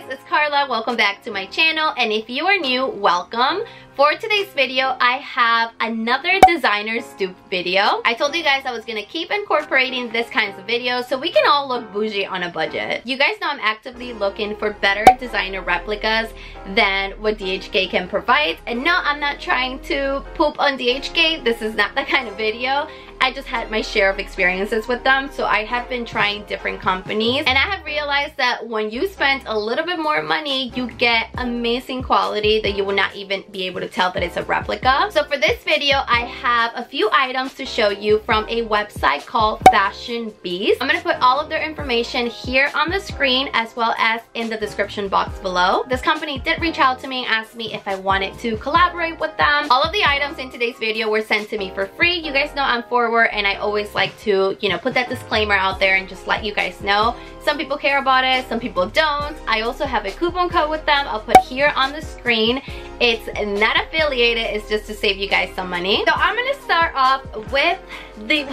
guys, it's Karla. Welcome back to my channel. And if you are new, welcome. For today's video, I have another designer stoop video. I told you guys I was gonna keep incorporating this kinds of videos so we can all look bougie on a budget. You guys know I'm actively looking for better designer replicas than what DHgate can provide. And no, I'm not trying to poop on DHgate. This is not the kind of video. I just had my share of experiences with them. So I have been trying different companies and I have realized that when you spend a little bit more money, you get amazing quality that you will not even be able to tell that it's a replica. So for this video, I have a few items to show you from a website called Fashion Beast. I'm gonna put all of their information here on the screen as well as in the description box below. This company did reach out to me and asked me if I wanted to collaborate with them. All of the items in today's video were sent to me for free. You guys know I'm forward and I always like to, you know, put that disclaimer out there and just let you guys know. Some people care about it, some people don't. I also have a coupon code with them. I'll put here on the screen. It's not affiliated, it's just to save you guys some money. So I'm gonna start off with the,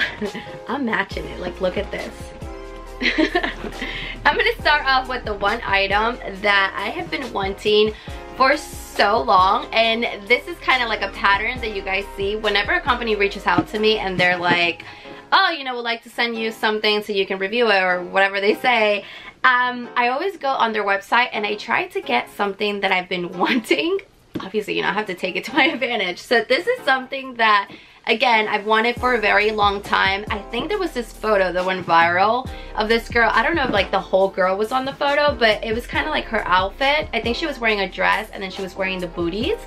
I'm matching it, like look at this. I'm gonna start off with the one item that I have been wanting for so long and this is kind of like a pattern that you guys see whenever a company reaches out to me and they're like oh you know we'd like to send you something so you can review it or whatever they say um, I always go on their website and I try to get something that I've been wanting obviously you know I have to take it to my advantage so this is something that Again, I've wanted for a very long time. I think there was this photo that went viral of this girl. I don't know if like the whole girl was on the photo, but it was kind of like her outfit. I think she was wearing a dress and then she was wearing the booties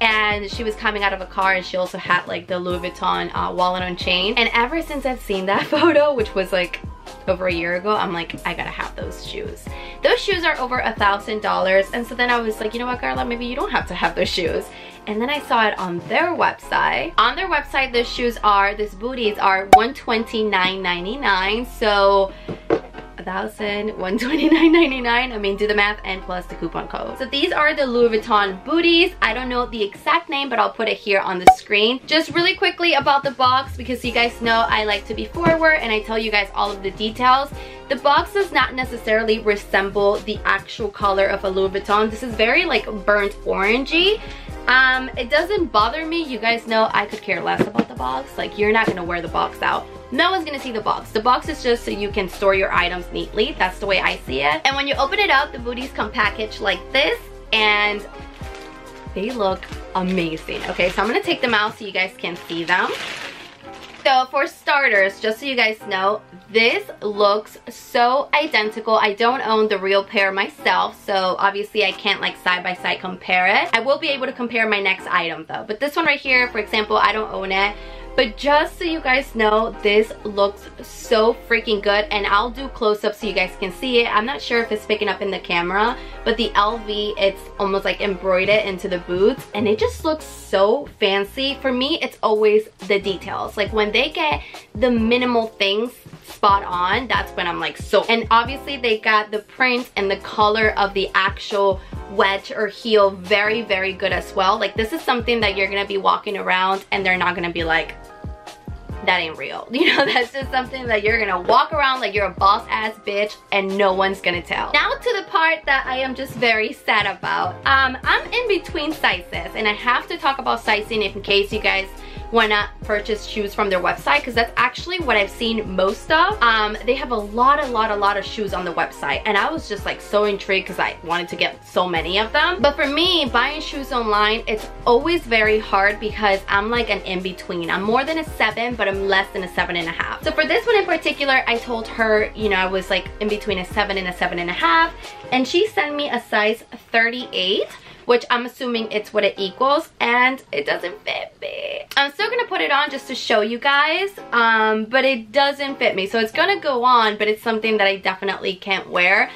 and she was coming out of a car and she also had like the Louis Vuitton uh, wallet on chain. And ever since I've seen that photo, which was like over a year ago, I'm like, I gotta have those shoes. Those shoes are over a thousand dollars. And so then I was like, you know what, Karla, maybe you don't have to have those shoes and then I saw it on their website. On their website, the shoes are, these booties are $129.99. So thousand one twenty nine ninety nine. I mean, do the math and plus the coupon code. So these are the Louis Vuitton booties. I don't know the exact name, but I'll put it here on the screen. Just really quickly about the box, because you guys know I like to be forward and I tell you guys all of the details. The box does not necessarily resemble the actual color of a Louis Vuitton. This is very like burnt orangey. Um, it doesn't bother me. You guys know I could care less about the box. Like, you're not gonna wear the box out. No one's gonna see the box. The box is just so you can store your items neatly. That's the way I see it. And when you open it up, the booties come packaged like this. And they look amazing. Okay, so I'm gonna take them out so you guys can see them. So for starters, just so you guys know, this looks so identical. I don't own the real pair myself, so obviously I can't like side by side compare it. I will be able to compare my next item though. But this one right here, for example, I don't own it. But just so you guys know, this looks so freaking good. And I'll do close-up so you guys can see it. I'm not sure if it's picking up in the camera, but the LV, it's almost like embroidered into the boots. And it just looks so fancy. For me, it's always the details. Like when they get the minimal things spot on, that's when I'm like so. And obviously they got the print and the color of the actual wedge or heel very, very good as well. Like this is something that you're gonna be walking around and they're not gonna be like, that ain't real. You know, that's just something that you're gonna walk around like you're a boss ass bitch and no one's gonna tell. Now to the part that I am just very sad about. Um, I'm in between sizes and I have to talk about sizing in case you guys why not purchase shoes from their website because that's actually what I've seen most of. Um, they have a lot, a lot, a lot of shoes on the website and I was just like so intrigued because I wanted to get so many of them. But for me, buying shoes online, it's always very hard because I'm like an in-between. I'm more than a seven, but I'm less than a seven and a half. So for this one in particular, I told her, you know, I was like in between a seven and a seven and a half and she sent me a size 38 which I'm assuming it's what it equals, and it doesn't fit me. I'm still gonna put it on just to show you guys, um, but it doesn't fit me. So it's gonna go on, but it's something that I definitely can't wear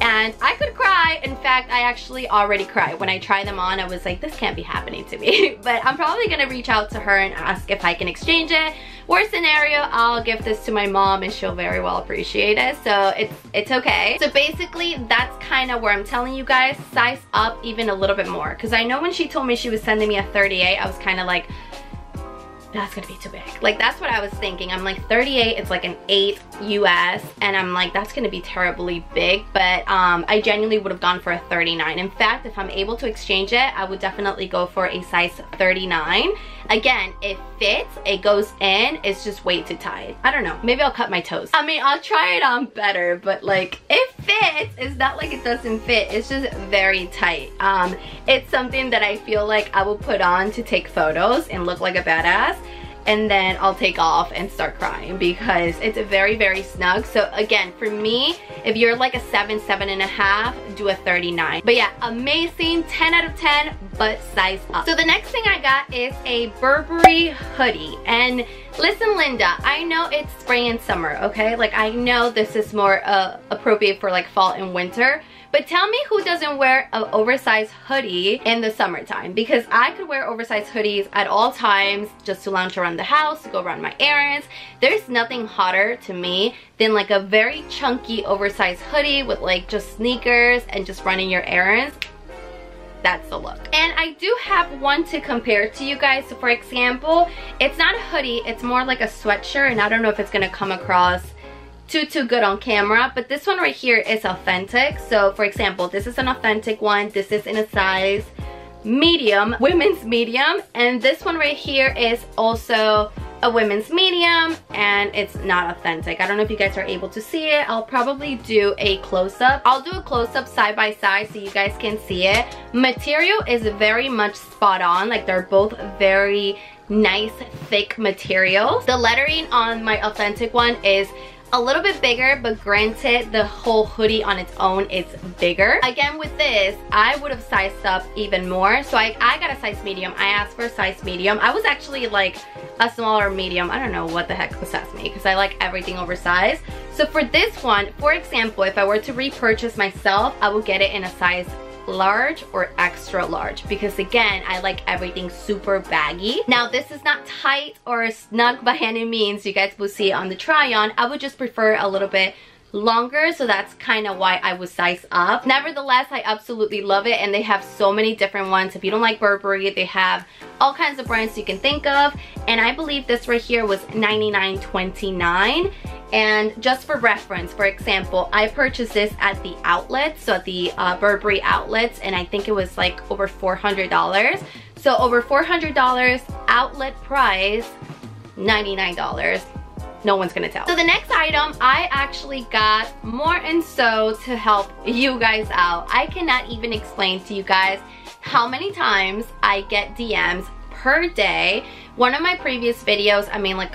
and I could cry. In fact, I actually already cried. When I tried them on, I was like, this can't be happening to me. but I'm probably gonna reach out to her and ask if I can exchange it. Worst scenario, I'll give this to my mom and she'll very well appreciate it. So it's, it's okay. So basically, that's kind of where I'm telling you guys, size up even a little bit more. Because I know when she told me she was sending me a 38, I was kind of like, that's gonna be too big. Like that's what I was thinking. I'm like 38, it's like an 8 US and I'm like that's gonna be terribly big but um, I genuinely would have gone for a 39. In fact, if I'm able to exchange it, I would definitely go for a size 39. Again, it fits, it goes in, it's just way too tight. I don't know, maybe I'll cut my toes. I mean, I'll try it on better, but like it fits. It's not like it doesn't fit, it's just very tight. Um, it's something that I feel like I will put on to take photos and look like a badass and then I'll take off and start crying because it's very, very snug. So again, for me, if you're like a seven, seven and a half, do a 39. But yeah, amazing, 10 out of 10, but size up. So the next thing I got is a Burberry hoodie. And listen, Linda, I know it's spring and summer, okay? Like I know this is more uh, appropriate for like fall and winter, but tell me who doesn't wear an oversized hoodie in the summertime because I could wear oversized hoodies at all times just to lounge around the house, to go run my errands. There's nothing hotter to me than like a very chunky oversized hoodie with like just sneakers and just running your errands that's the look. And I do have one to compare to you guys. So for example, it's not a hoodie, it's more like a sweatshirt and I don't know if it's gonna come across too too good on camera but this one right here is authentic so for example this is an authentic one this is in a size medium women's medium and this one right here is also a women's medium and it's not authentic. I don't know if you guys are able to see it. I'll probably do a close-up. I'll do a close-up side by side so you guys can see it. Material is very much spot on. Like they're both very nice thick materials. The lettering on my authentic one is a little bit bigger, but granted, the whole hoodie on its own is bigger. Again, with this, I would have sized up even more. So I, I got a size medium. I asked for a size medium. I was actually like a smaller medium. I don't know what the heck possessed me because I like everything oversized. So for this one, for example, if I were to repurchase myself, I would get it in a size large or extra large? Because again I like everything super baggy. Now this is not tight or snug by any means. You guys will see on the try on I would just prefer a little bit longer so that's kind of why I would size up. Nevertheless I absolutely love it and they have so many different ones. If you don't like Burberry they have all kinds of brands you can think of. And I believe this right here was $99.29 and just for reference for example I purchased this at the outlet so at the uh, Burberry outlets and I think it was like over $400 so over $400 outlet price $99 no one's gonna tell. So the next item, I actually got more and so to help you guys out. I cannot even explain to you guys how many times I get DMs per day. One of my previous videos, I mean like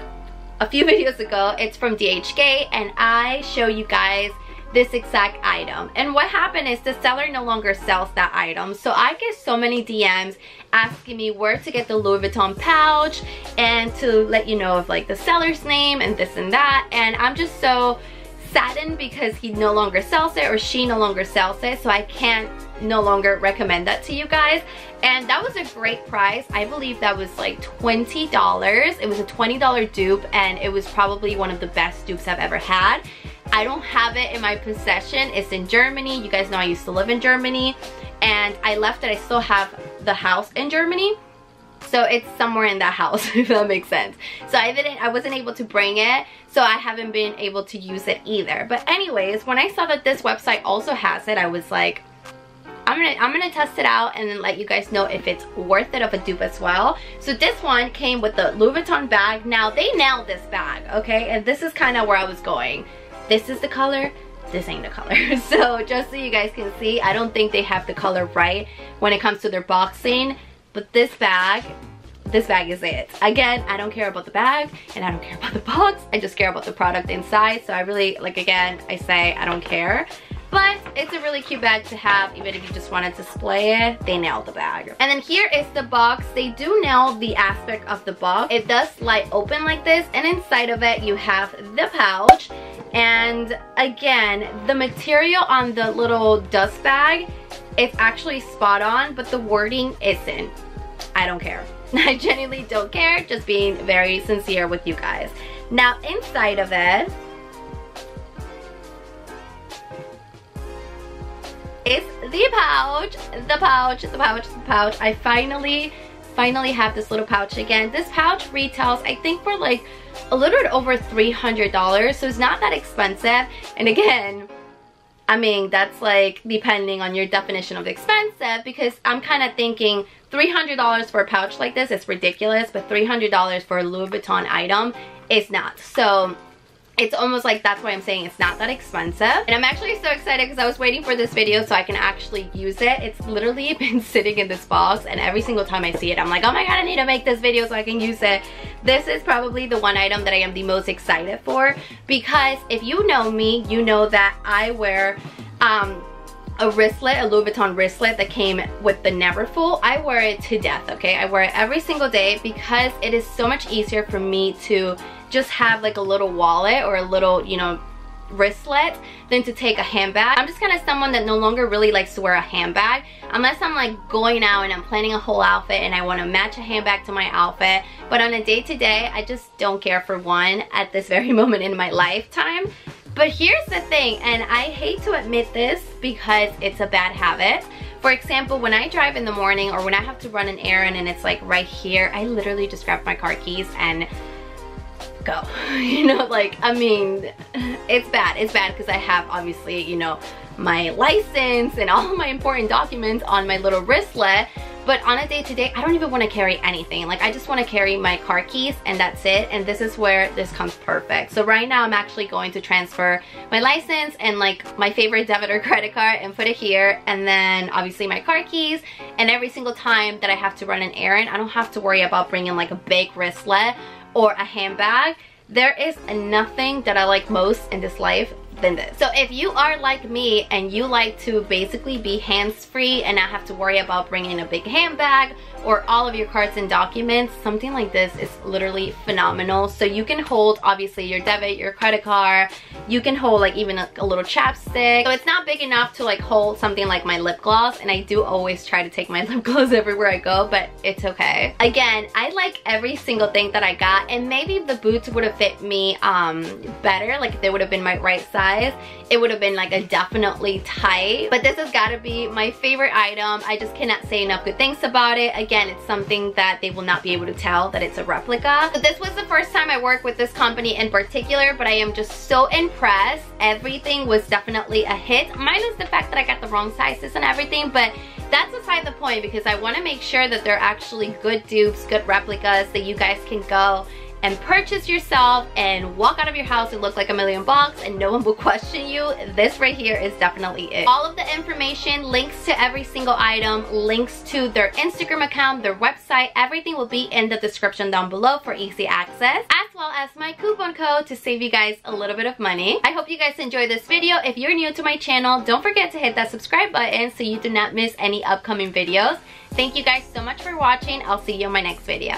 a few videos ago, it's from DHgate and I show you guys this exact item. And what happened is the seller no longer sells that item. So I get so many DMs asking me where to get the Louis Vuitton pouch and to let you know of like the seller's name and this and that. And I'm just so saddened because he no longer sells it or she no longer sells it. So I can't no longer recommend that to you guys. And that was a great price. I believe that was like $20. It was a $20 dupe and it was probably one of the best dupes I've ever had. I don't have it in my possession. It's in Germany. You guys know I used to live in Germany and I left it. I still have the house in Germany. So it's somewhere in that house, if that makes sense. So I didn't, I wasn't able to bring it, so I haven't been able to use it either. But anyways, when I saw that this website also has it, I was like, I'm gonna I'm gonna test it out and then let you guys know if it's worth it of a dupe as well. So this one came with the Louis Vuitton bag. Now they nailed this bag, okay? And this is kind of where I was going. This is the color, this ain't the color. so just so you guys can see, I don't think they have the color right when it comes to their boxing. But this bag, this bag is it. Again, I don't care about the bag and I don't care about the box. I just care about the product inside. So I really, like again, I say I don't care. But it's a really cute bag to have, even if you just want to display it. They nailed the bag. And then here is the box. They do nail the aspect of the box. It does slide open like this, and inside of it, you have the pouch. And again, the material on the little dust bag is actually spot on, but the wording isn't. I don't care. I genuinely don't care, just being very sincere with you guys. Now inside of it, is the pouch, the pouch, the pouch, the pouch. I finally finally have this little pouch again. This pouch retails, I think for like a little bit over $300, so it's not that expensive. And again, I mean, that's like depending on your definition of expensive because I'm kind of thinking $300 for a pouch like this is ridiculous, but $300 for a Louis Vuitton item is not. So it's almost like that's why I'm saying it's not that expensive. And I'm actually so excited because I was waiting for this video so I can actually use it. It's literally been sitting in this box and every single time I see it, I'm like, oh my god, I need to make this video so I can use it. This is probably the one item that I am the most excited for because if you know me, you know that I wear um, a wristlet, a Louis Vuitton wristlet that came with the Neverfull. I wear it to death, okay? I wear it every single day because it is so much easier for me to just have like a little wallet or a little, you know, wristlet than to take a handbag. I'm just kind of someone that no longer really likes to wear a handbag unless I'm like going out and I'm planning a whole outfit and I want to match a handbag to my outfit. But on a day-to-day, -day, I just don't care for one at this very moment in my lifetime. But here's the thing, and I hate to admit this because it's a bad habit. For example, when I drive in the morning or when I have to run an errand and it's like right here, I literally just grab my car keys and go. You know, like, I mean, it's bad. It's bad because I have obviously, you know, my license and all my important documents on my little wristlet but on a day-to-day, -day, I don't even want to carry anything. Like I just want to carry my car keys and that's it. And this is where this comes perfect. So right now I'm actually going to transfer my license and like my favorite debit or credit card and put it here. And then obviously my car keys. And every single time that I have to run an errand, I don't have to worry about bringing like a big wristlet or a handbag. There is nothing that I like most in this life than this. So if you are like me and you like to basically be hands-free and not have to worry about bringing a big handbag or all of your cards and documents, something like this is literally phenomenal. So you can hold obviously your debit, your credit card, you can hold like even a, a little chapstick. So it's not big enough to like hold something like my lip gloss and I do always try to take my lip gloss everywhere I go, but it's okay. Again, I like every single thing that I got and maybe the boots would have fit me um, better, like they would have been my right size, it would have been like a definitely tight. But this has got to be my favorite item. I just cannot say enough good things about it. Again, it's something that they will not be able to tell that it's a replica. So this was the first time I worked with this company in particular, but I am just so impressed. Everything was definitely a hit, minus the fact that I got the wrong sizes and everything, but that's aside the point because I want to make sure that they're actually good dupes, good replicas that you guys can go and purchase yourself and walk out of your house and look like a million bucks and no one will question you, this right here is definitely it. All of the information, links to every single item, links to their Instagram account, their website, everything will be in the description down below for easy access, as well as my coupon code to save you guys a little bit of money. I hope you guys enjoyed this video. If you're new to my channel, don't forget to hit that subscribe button so you do not miss any upcoming videos. Thank you guys so much for watching. I'll see you in my next video.